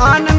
आनंद